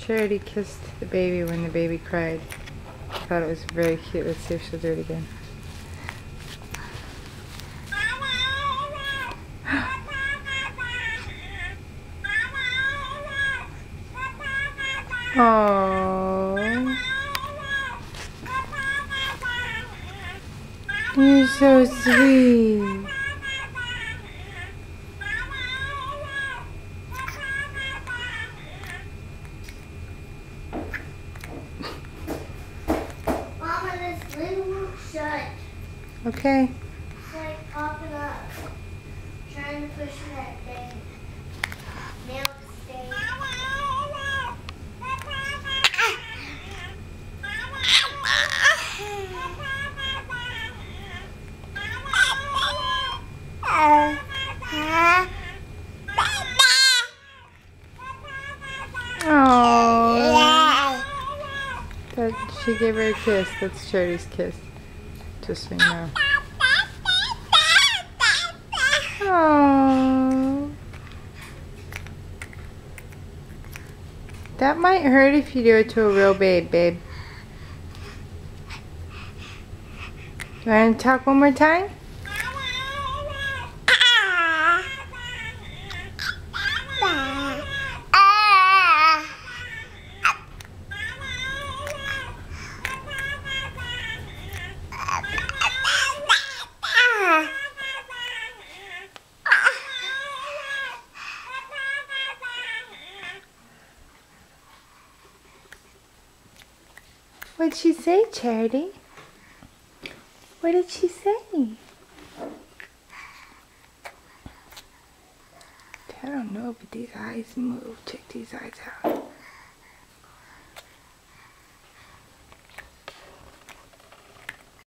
Charity kissed the baby when the baby cried. I thought it was very cute. Let's see if she'll do it again. Oh, you're so sweet. Shut. Okay. It's like popping up. Trying to push that thing. Oh, that she gave her a kiss. That's Charity's kiss. You know. Oh. That might hurt if you do it to a real babe, babe. Do you want to talk one more time? What'd she say, Charity? What did she say? I don't know, but these eyes move. Check these eyes out.